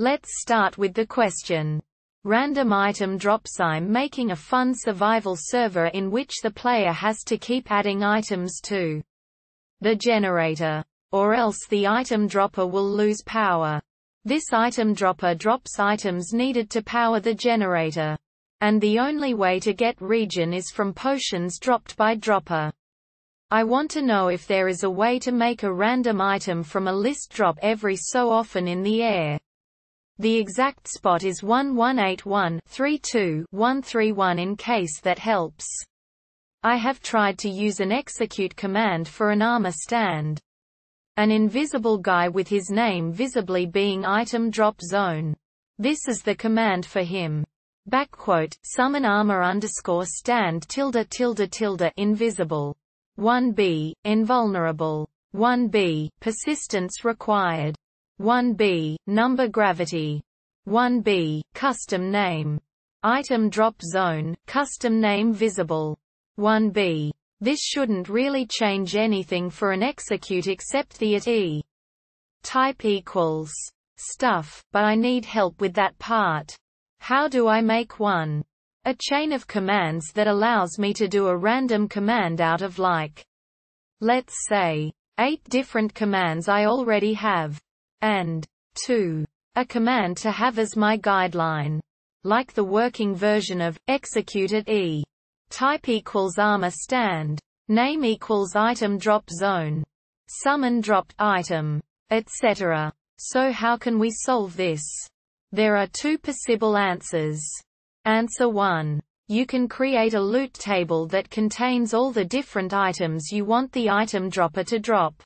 Let's start with the question. Random item drops I'm making a fun survival server in which the player has to keep adding items to the generator. Or else the item dropper will lose power. This item dropper drops items needed to power the generator. And the only way to get regen is from potions dropped by dropper. I want to know if there is a way to make a random item from a list drop every so often in the air. The exact spot is 1181-32-131 in case that helps. I have tried to use an execute command for an armor stand. An invisible guy with his name visibly being item drop zone. This is the command for him. Backquote, summon armor underscore stand tilde tilde tilde invisible. 1b, invulnerable. 1b, persistence required. 1b, number gravity. 1b, custom name. Item drop zone, custom name visible. 1b. This shouldn't really change anything for an execute except the at e. Type equals stuff, but I need help with that part. How do I make one? A chain of commands that allows me to do a random command out of like, let's say, eight different commands I already have and 2. A command to have as my guideline. Like the working version of execute at E. Type equals armor stand. Name equals item drop zone. Summon dropped item. Etc. So how can we solve this? There are two possible answers. Answer 1. You can create a loot table that contains all the different items you want the item dropper to drop.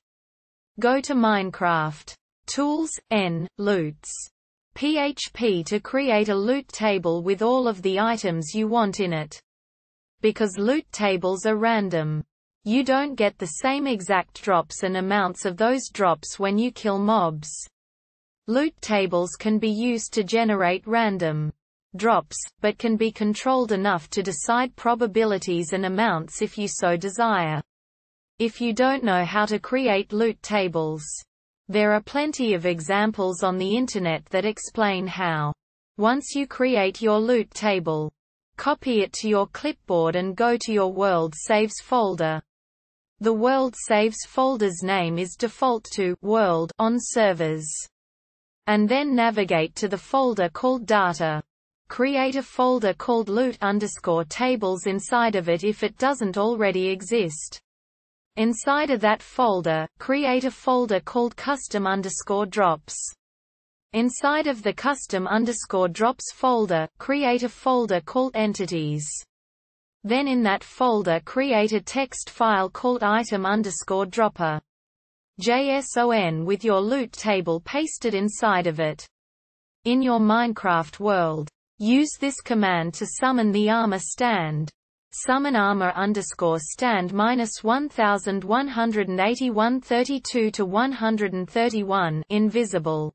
Go to Minecraft. Tools, N, Loots. PHP to create a loot table with all of the items you want in it. Because loot tables are random. You don't get the same exact drops and amounts of those drops when you kill mobs. Loot tables can be used to generate random drops, but can be controlled enough to decide probabilities and amounts if you so desire. If you don't know how to create loot tables, there are plenty of examples on the internet that explain how. Once you create your loot table, copy it to your clipboard and go to your World Saves folder. The World Saves folder's name is default to World on servers. And then navigate to the folder called Data. Create a folder called loot underscore tables inside of it if it doesn't already exist. Inside of that folder, create a folder called custom underscore drops. Inside of the custom underscore drops folder, create a folder called entities. Then in that folder create a text file called item underscore dropper. JSON with your loot table pasted inside of it. In your Minecraft world, use this command to summon the armor stand. Summon armor underscore stand minus 1181 32 to 131 invisible.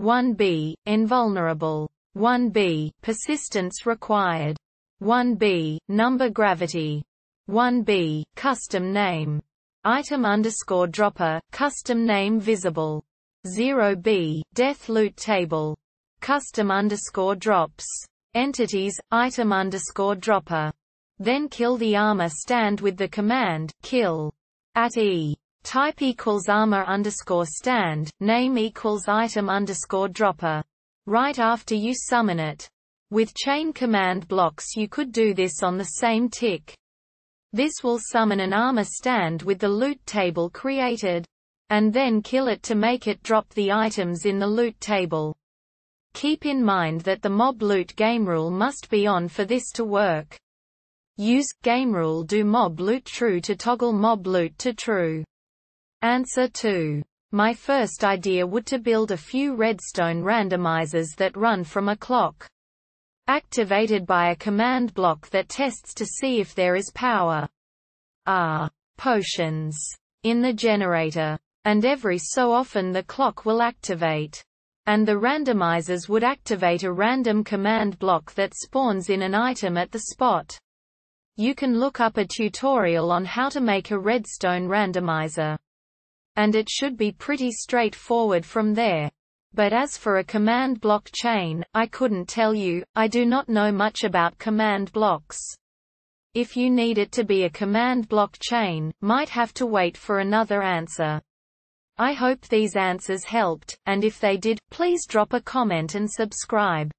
1b, invulnerable. 1b, persistence required. 1b, number gravity. 1b, custom name. Item underscore dropper, custom name visible. 0b, death loot table. Custom underscore drops. Entities, item underscore dropper. Then kill the armor stand with the command, kill. At E. Type equals armor underscore stand, name equals item underscore dropper. Right after you summon it. With chain command blocks you could do this on the same tick. This will summon an armor stand with the loot table created. And then kill it to make it drop the items in the loot table. Keep in mind that the mob loot game rule must be on for this to work. Use game rule do mob loot true to toggle mob loot to true. Answer 2. My first idea would to build a few redstone randomizers that run from a clock. Activated by a command block that tests to see if there is power. Ah. Potions. In the generator. And every so often the clock will activate. And the randomizers would activate a random command block that spawns in an item at the spot. You can look up a tutorial on how to make a redstone randomizer. And it should be pretty straightforward from there. But as for a command block chain, I couldn't tell you, I do not know much about command blocks. If you need it to be a command block chain, might have to wait for another answer. I hope these answers helped, and if they did, please drop a comment and subscribe.